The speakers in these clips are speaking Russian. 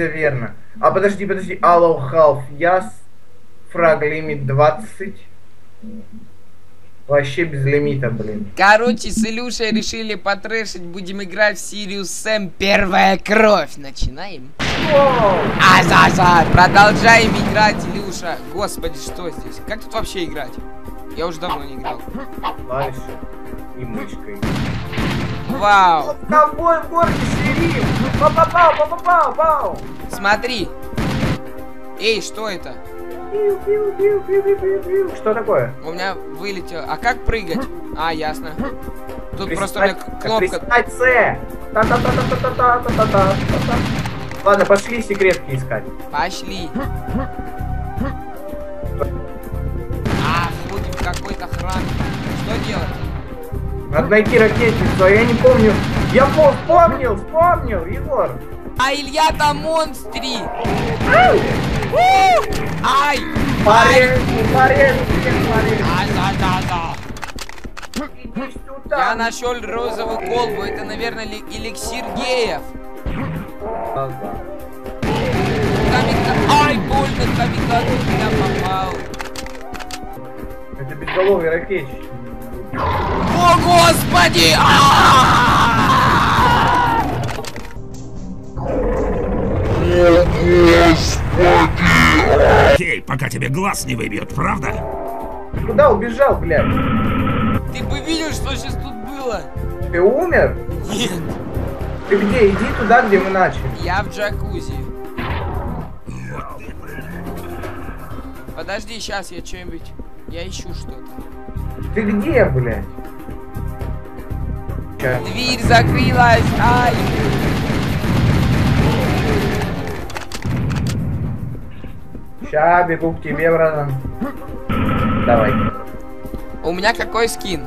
все верно. А подожди, подожди, Allow Half, я фраг лимит 20. Вообще без лимита, блин. Короче, с Илюшей решили потрешить, будем играть в Сириус Сэм Первая Кровь. Начинаем. Азаза! Продолжаем играть, Илюша. Господи, что здесь? Как тут вообще играть? Я уже давно не играл. Клавиши и мышкой. Вау. Ковбой в городе свирит. Попал, попал, попал. Смотри. Эй, что это? Что такое? У меня вылетело. А как прыгать? А, ясно. Тут Пристать, просто у меня кнопка. Пристать С. Ладно, пошли секретки искать. Пошли. А, будем какой-то храм. Что делать? Надо найти ракетницу, а я не помню. Я пом- вспомнил, вспомнил, Егор. А Илья там монстри! Ай! Порежь, порежь, всех порежь. А, да, да, да. Иди сюда. Я нашел розовую колбу. Это, наверное, ли- эликсир геев. Ага. Камика... Ай, больно, камикадзе меня попал. Это безголовый ракетчик. О, господи! А! Окей, пока тебе глаз не выбьют, правда? Куда убежал, блядь? Ты бы видел, что сейчас тут было? Ты умер? Нет. Ты где? Иди туда, где мы начали. Я в джакузи. Подожди, сейчас я что-нибудь... Я ищу что-то. Ты где, блядь? Щас. Дверь закрылась! Ай! Ща бегу к тебе, братан. Давай. У меня какой скин?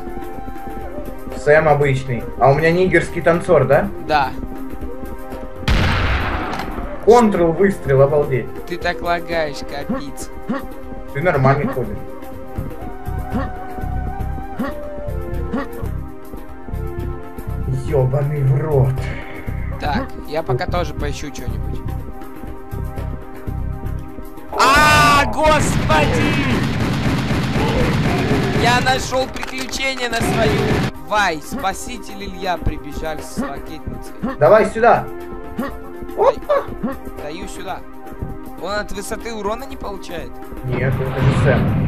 Сэм обычный. А у меня нигерский танцор, да? Да. Контрол выстрел, обалдеть. Ты так лагаешь, капец. Ты нормальный ходишь. Ёбаный в рот. Так, я пока тоже поищу что-нибудь. А, господи! Я нашел приключение на свою. Вай, спаситель Илья прибежали с ракетницей. Давай сюда. Опа. Даю сюда. Он от высоты урона не получает? Нет, это не Сэм.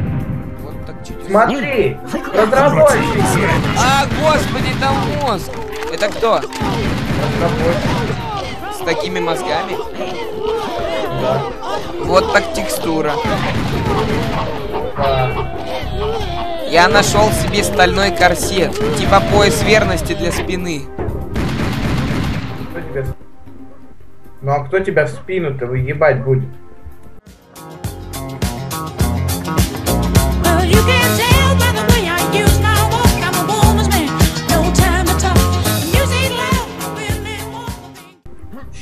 Смотри, разработчики. А, господи, там мозг! Это кто? Разработчики, С такими мозгами? да. Вот так текстура. Да. Я нашел себе стальной корсет, типа пояс верности для спины. Кто тебя... с- Ну а кто тебя в спину-то выебать будет?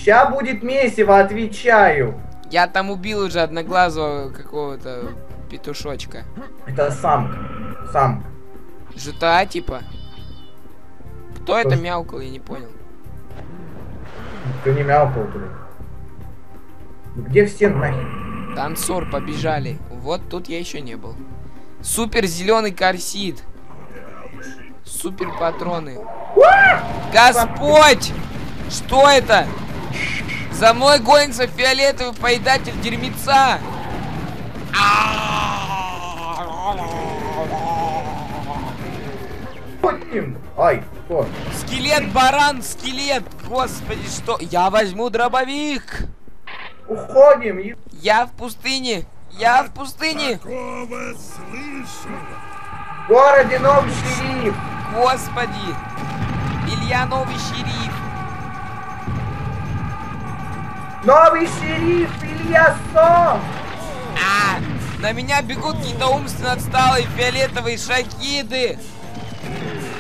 Ща будет месиво, отвечаю. Я там убил уже одноглазого какого-то петушочка. Это самка. Самка. GTA типа? Кто это Тоже. мяукал, я не понял. Никто не мяукал, блин. Где все нахер? Танцор, побежали. Вот тут я еще не был. Супер зеленый корсит. Супер патроны. Господь! Что это? За мной гонится фиолетовый поедатель дерьмеца. Ай, кто? Скелет, баран, скелет. Господи, что? Я возьму дробовик. Уходим. Я в пустыне. Я в пустыне. Такого слышу. В городе новый шериф. Господи. Илья новый шериф. Новый шериф Илья Со. А, на меня бегут какие-то умственно отсталые фиолетовые шахиды.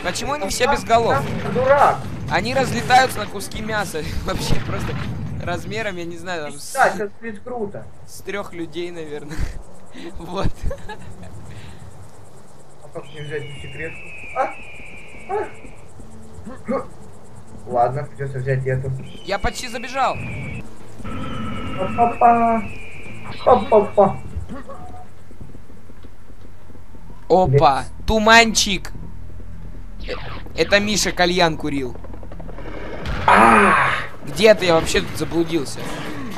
Почему они все без голов? Дурак. Они разлетаются на куски мяса. Вообще просто размером, я не знаю, там Да, сейчас будет круто. с трех людей, наверное. Вот. А как мне взять секретку? А? А? Хм. Ладно, придется взять эту. Я почти забежал. Опа-па. Опа-па. Опа, туманчик. Это Миша кальян курил. Где ты? Я вообще тут заблудился.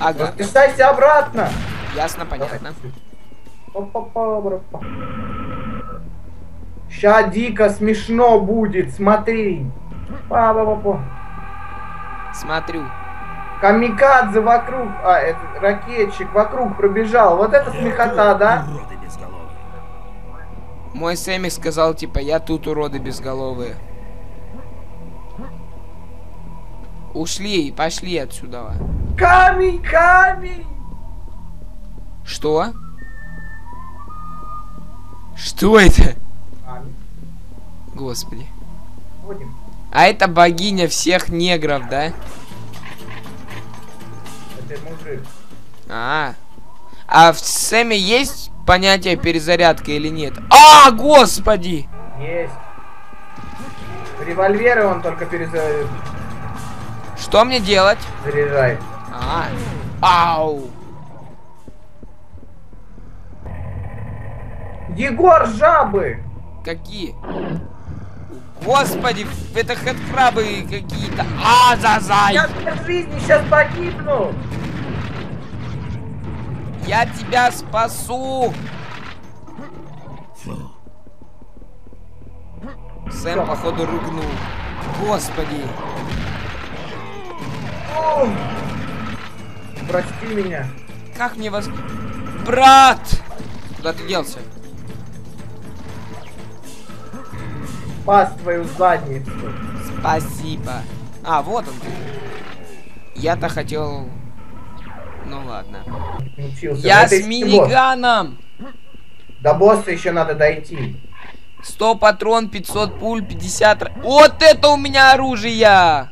Ага, Возвращайся обратно. ясно, понятно. Ща дико смешно будет, смотри. Па-па-па-па. Смотрю. Камикадзе вокруг, а, это ракетчик вокруг пробежал. Вот это смехота, да? Уроды безголовые. Мой Сэмик сказал, типа, я тут уроды безголовые. Ушли, пошли отсюда. Камень, камень! Что? Что это? Камень. Господи. А это богиня всех негров, да? Мужик. А. А в Сэме есть понятие перезарядка или нет? А, господи! Есть. Револьверы он только перезаряжает. Что мне делать? А. Ау. Егор жабы! Какие? Господи, это хэдкрабы какие-то. А, зазай! Я в жизни сейчас погибну! Я тебя спасу! Сэм, походу, рыгнул. Господи. О! Прости меня. Как мне вас... Брат! Куда ты делся? Пас твою задницу. Спасибо. А, вот он. Я-то хотел... Ну ладно. Учился. Я Это с миниганом! До босса еще надо дойти. 100 патрон, 500 пуль, 50... ра- Вот это у меня оружие!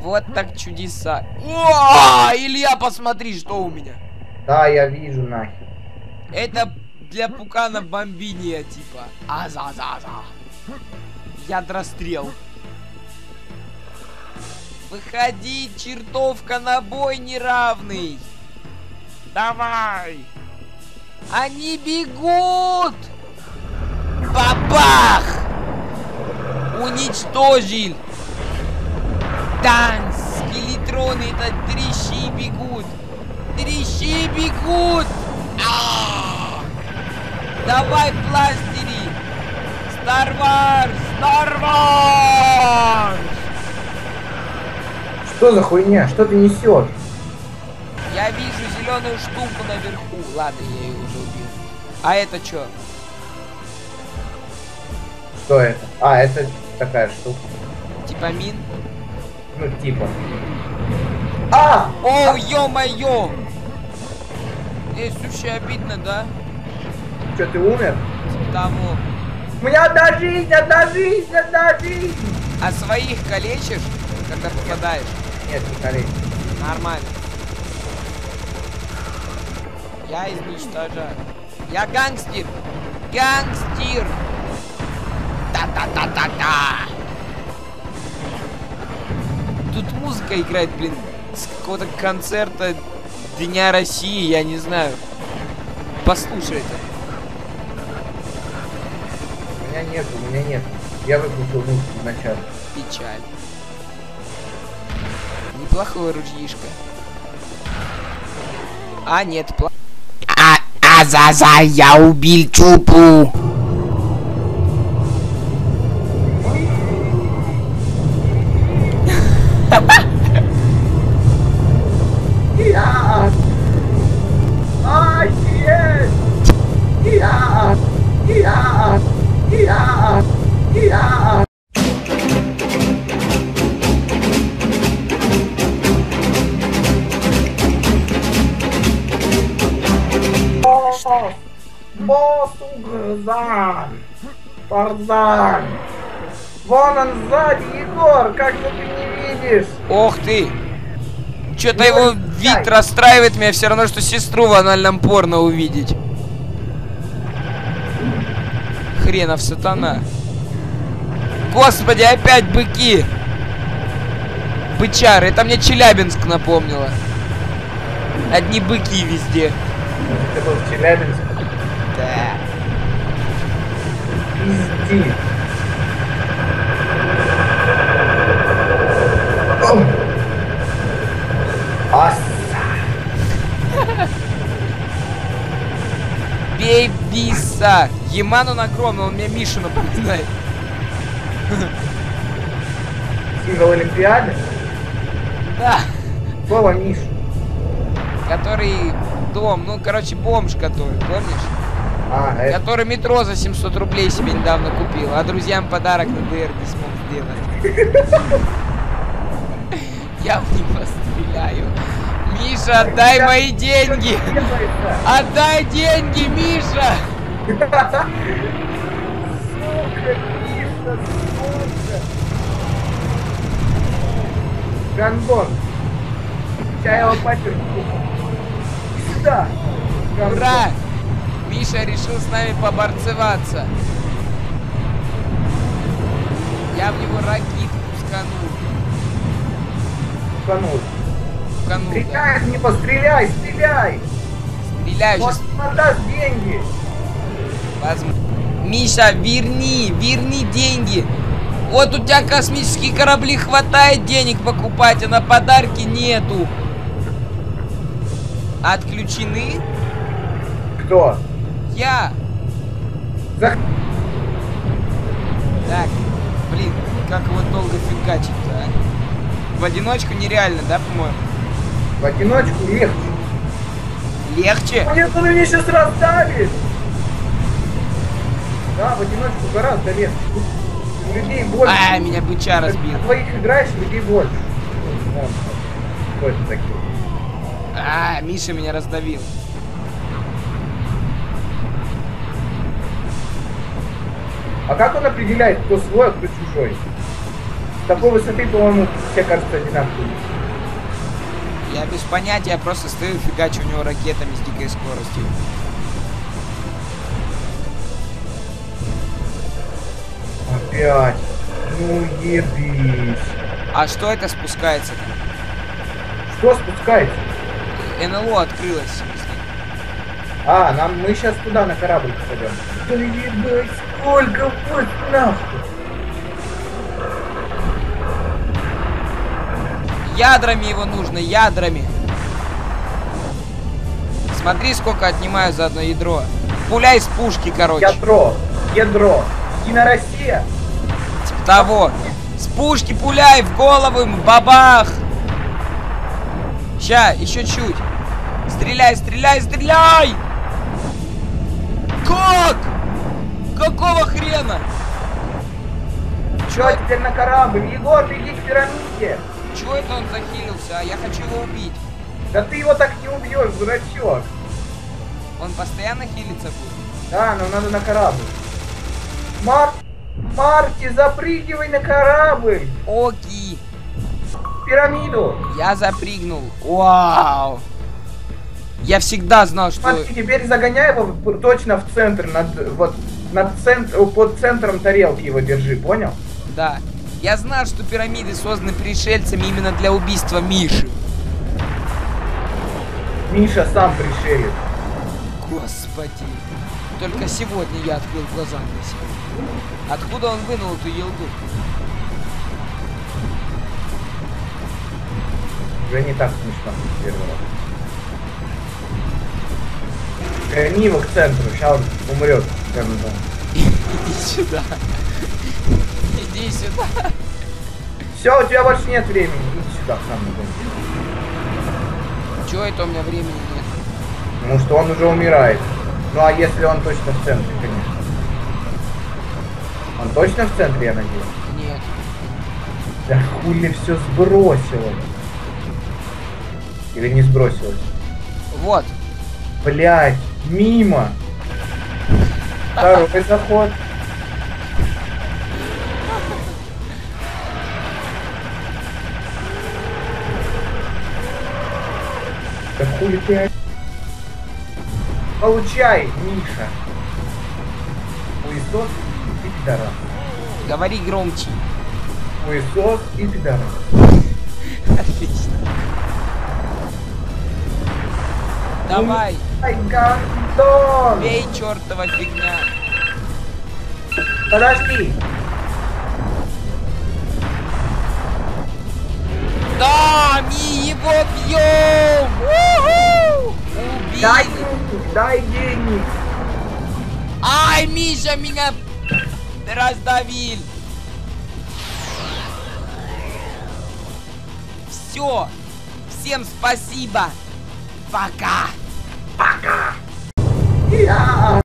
Вот так чудеса. О, Илья, посмотри, что у меня. Да, я вижу нахер. Это для пукана бомбиния, типа. Аза-за-за. Ядрострел. Выходи, чертовка на бой неравный. Давай. Они бегут. Бабах. Уничтожил. Танц. Скелетроны, это дрищи бегут. Дрищи бегут. А! Давай пластири! Star Wars! Star Wars! Что за хуйня? Что ты несешь? Я вижу зеленую штуку наверху. Ладно, я ее уже убил. А это что? Что это? А, это такая штука. Типа мин? Ну, типа. А! О, ё-моё! Эй, слушай, обидно, да? Что, ты умер? Типа того. У меня одна жизнь, одна жизнь, одна жизнь! А своих калечишь, когда попадаешь? Нет, не корей. Нормально. Я изничтожаю. Я гангстер. Гангстер. Та-та-та-та-та. Тут музыка играет, блин, с какого-то концерта Дня России, я не знаю. Послушай это. У меня нет, у меня нет. Я выключил музыку вначале. Печаль. Неплохое ружьишко. А, нет, пла... А, а, за, за, я убил Чупу. Тарзан! Вон он сзади, Егор, как же ты не видишь? Ох ты! Что-то его вид расстраивает меня все равно, что сестру в анальном порно увидеть. Хренов сатана. Господи, опять быки! Бычар, это мне Челябинск напомнило. Одни быки везде. Это был Челябинск. Да. Пизди. Ом. Аса. Бейбиса. Еман он огромный, он мне Мишу напоминает. Символ Олимпиады. Да. Слово Миш. Который дом, ну, короче, бомж который, помнишь? А, это... Который метро за 700 рублей себе недавно купил, а друзьям подарок на ДР не смог сделать. Я в него стреляю. Миша, отдай мои деньги! Отдай деньги, Миша! Сука, Миша, сука. Гандон. Сейчас я его потерплю. Сюда. Ура! Миша решил с нами поборцеваться. Я в него ракит пусканул. Пуканул. Пуканул, да. Стреляй, не постреляй, стреляй! Стреляю Вот сейчас. отдаст деньги! Возьму. Миша, верни, верни деньги. Вот у тебя космические корабли хватает денег покупать, а на подарки нету. Отключены? Кто? Я. За... Так, блин, как его долго фигачить-то, а? В одиночку нереально, да, по-моему? В одиночку легче. Легче? Нет, он меня сейчас раздавит! Да, в одиночку гораздо легче. Тут людей больше. А, меня быча разбил. На твоих играешь, людей больше. Кто это такие? А, Миша меня раздавил. А как он определяет, кто свой, а кто чужой? С такой высоты, по-моему, все кажутся одинаковыми. Я без понятия, я просто стою и фигачу у него ракетами с дикой скоростью. Опять. Ну ебись. А что это спускается там? Что спускается? НЛО открылось. А, нам мы сейчас туда на корабль попадем. Да ебать, сколько вот нахуй. Ядрами его нужно, ядрами. Смотри, сколько отнимаю за одно ядро. Пуляй с пушки, короче. Ядро, ядро. Единая Россия. Типа того. С пушки пуляй в голову ему, бабах. Ща, еще чуть. Стреляй, стреляй, стреляй! Как? Какого хрена? Чё теперь на корабль? Егор, беги к пирамиде. Чего это он захилился? А я хочу его убить. Да ты его так не убьешь, дурачок. Он постоянно хилится будет. Да, нам надо на корабль. Мар... Марти, запрыгивай на корабль. Оки. Пирамиду. Я запрыгнул. Вау. Я всегда знал, что... Смотри, теперь загоняй его точно в центр, над, вот, над центр, под центром тарелки его держи, понял? Да. Я знал, что пирамиды созданы пришельцами именно для убийства Миши. Миша сам пришелец. Господи. Только сегодня я открыл глаза на себя. Откуда он вынул эту елду? Уже не так смешно, первый раз. Гони его к центру, сейчас он умрет. Так. Иди сюда. Иди сюда. Все, у тебя больше нет времени. Иди сюда, к нам на дом. Чего это у меня времени нет? Потому что он уже умирает. Ну а если он точно в центре, конечно. Он точно в центре, я надеюсь? Нет. Да хули все сбросило. Или не сбросилось? Вот. Блять, мимо. Второй заход. Да хули ты... Получай, Миша. Хуесос и пидорас. Говори громче. Хуесос и пидорас. Отлично. Давай, Ай, гандон! бей, чертова фигня. Подожди! Да, мы его бьем! Дай денег, дай денег! Ай, Миша меня раздавил! Все! Всем спасибо! Пока! Я!